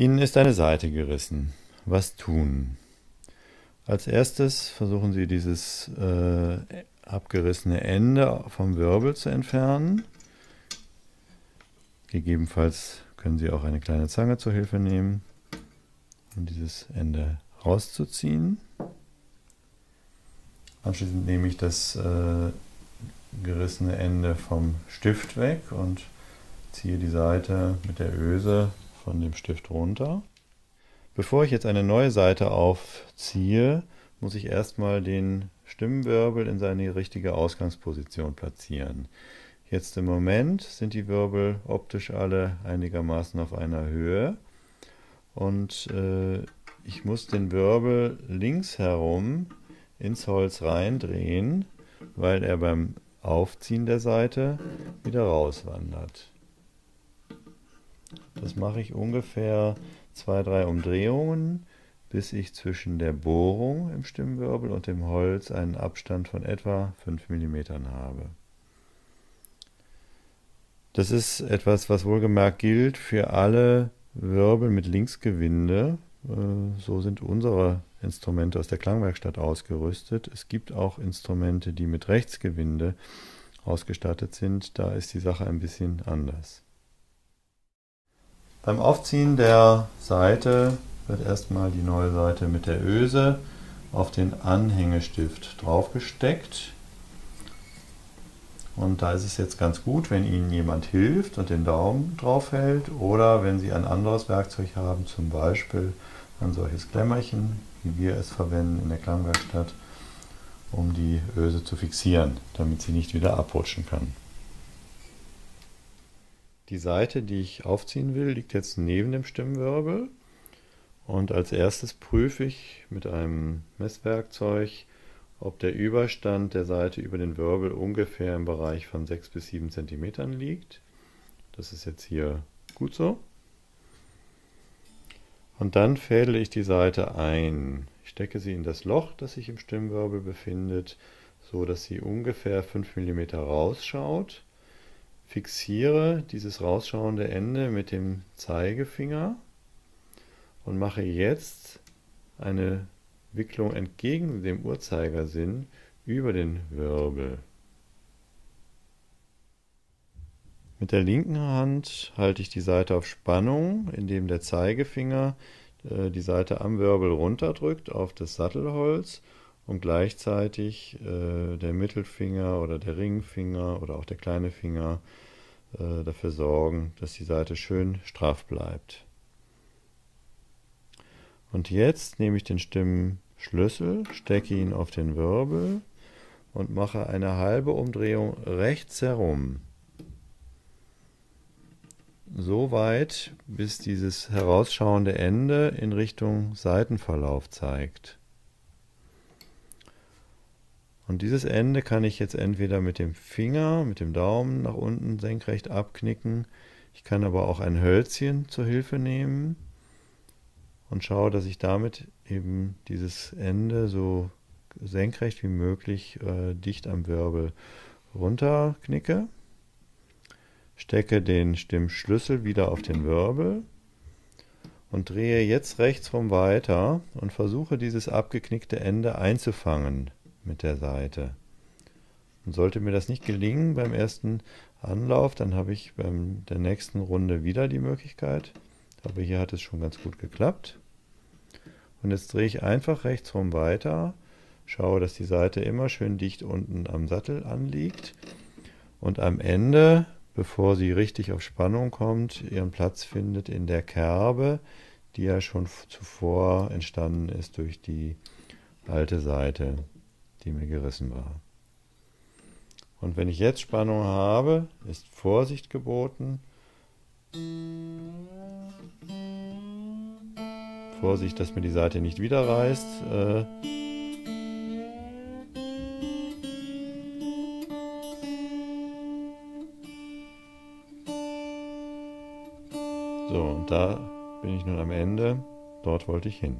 Ihnen ist eine Seite gerissen. Was tun? Als erstes versuchen Sie dieses äh, abgerissene Ende vom Wirbel zu entfernen. Gegebenenfalls können Sie auch eine kleine Zange zur Hilfe nehmen, um dieses Ende rauszuziehen. Anschließend nehme ich das äh, gerissene Ende vom Stift weg und ziehe die Seite mit der Öse von dem Stift runter. Bevor ich jetzt eine neue Seite aufziehe, muss ich erstmal den Stimmwirbel in seine richtige Ausgangsposition platzieren. Jetzt im Moment sind die Wirbel optisch alle einigermaßen auf einer Höhe und äh, ich muss den Wirbel links herum ins Holz reindrehen, weil er beim Aufziehen der Seite wieder rauswandert. Das mache ich ungefähr zwei, drei Umdrehungen, bis ich zwischen der Bohrung im Stimmwirbel und dem Holz einen Abstand von etwa 5 mm habe. Das ist etwas, was wohlgemerkt gilt für alle Wirbel mit Linksgewinde. Äh, so sind unsere Instrumente aus der Klangwerkstatt ausgerüstet. Es gibt auch Instrumente, die mit Rechtsgewinde ausgestattet sind. Da ist die Sache ein bisschen anders. Beim Aufziehen der Seite wird erstmal die neue Seite mit der Öse auf den Anhängestift draufgesteckt. Und da ist es jetzt ganz gut, wenn Ihnen jemand hilft und den Daumen drauf hält oder wenn Sie ein anderes Werkzeug haben, zum Beispiel ein solches Klemmerchen, wie wir es verwenden in der Klangwerkstatt, um die Öse zu fixieren, damit sie nicht wieder abrutschen kann. Die Seite, die ich aufziehen will, liegt jetzt neben dem Stimmwirbel. Und als erstes prüfe ich mit einem Messwerkzeug, ob der Überstand der Seite über den Wirbel ungefähr im Bereich von 6 bis 7 cm liegt. Das ist jetzt hier gut so. Und dann fädle ich die Seite ein. Ich stecke sie in das Loch, das sich im Stimmwirbel befindet, so dass sie ungefähr 5 mm rausschaut fixiere dieses rausschauende Ende mit dem Zeigefinger und mache jetzt eine Wicklung entgegen dem Uhrzeigersinn über den Wirbel. Mit der linken Hand halte ich die Seite auf Spannung, indem der Zeigefinger äh, die Seite am Wirbel runterdrückt auf das Sattelholz und gleichzeitig äh, der Mittelfinger oder der Ringfinger oder auch der kleine Finger äh, dafür sorgen, dass die Seite schön straff bleibt. Und jetzt nehme ich den Stimmschlüssel, stecke ihn auf den Wirbel und mache eine halbe Umdrehung rechts herum. So weit, bis dieses herausschauende Ende in Richtung Seitenverlauf zeigt. Und dieses Ende kann ich jetzt entweder mit dem Finger, mit dem Daumen nach unten senkrecht abknicken. Ich kann aber auch ein Hölzchen zur Hilfe nehmen und schaue, dass ich damit eben dieses Ende so senkrecht wie möglich äh, dicht am Wirbel runterknicke. Stecke den Stimmschlüssel wieder auf den Wirbel und drehe jetzt rechts rum weiter und versuche dieses abgeknickte Ende einzufangen mit der Seite. Und sollte mir das nicht gelingen beim ersten Anlauf, dann habe ich bei der nächsten Runde wieder die Möglichkeit. Aber hier hat es schon ganz gut geklappt. Und jetzt drehe ich einfach rechts rum weiter, schaue, dass die Seite immer schön dicht unten am Sattel anliegt und am Ende, bevor sie richtig auf Spannung kommt, ihren Platz findet in der Kerbe, die ja schon zuvor entstanden ist durch die alte Seite die mir gerissen war. Und wenn ich jetzt Spannung habe, ist Vorsicht geboten. Vorsicht, dass mir die Seite nicht wieder reißt. Äh, so, und da bin ich nun am Ende. Dort wollte ich hin.